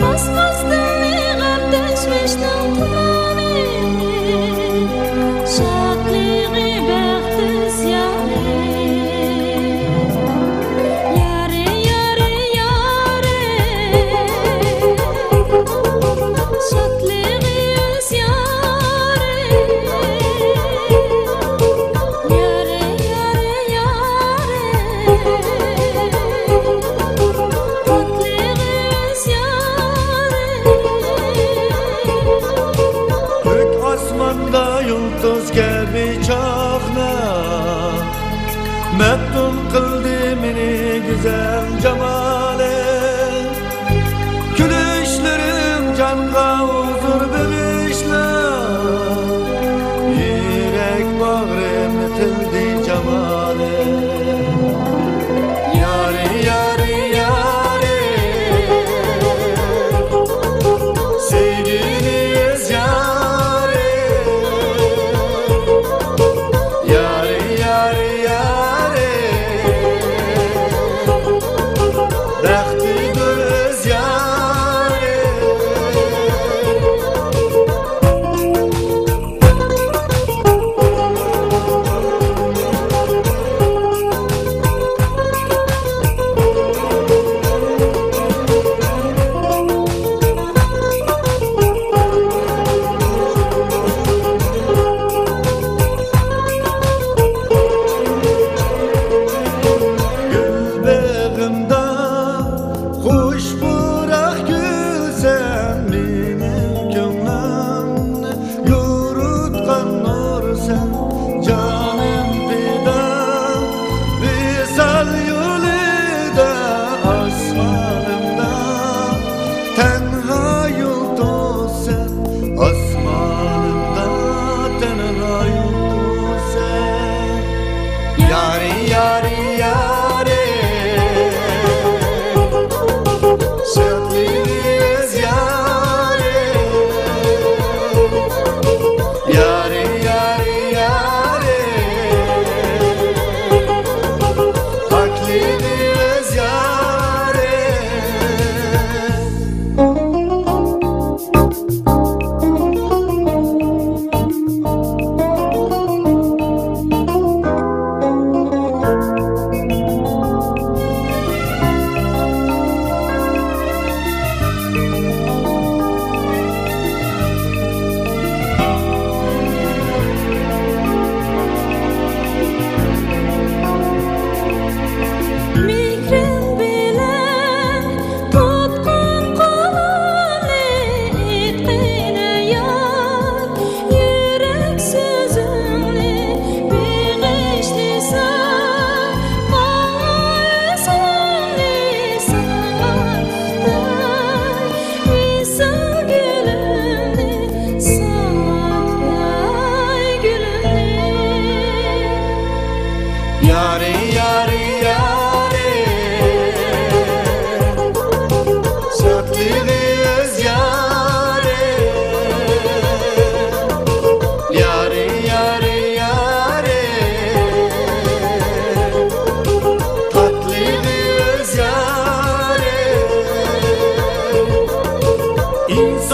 must Meftun kıldı mini güzel cemal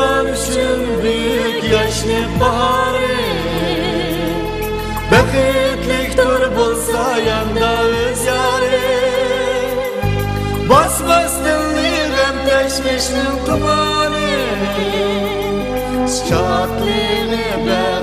Bahar sümrük yaşlı baharı Bakıtlık dur bulsa yanda öz yarı Basmaz dilli gem teşmişnin tumanı Şatlığını ben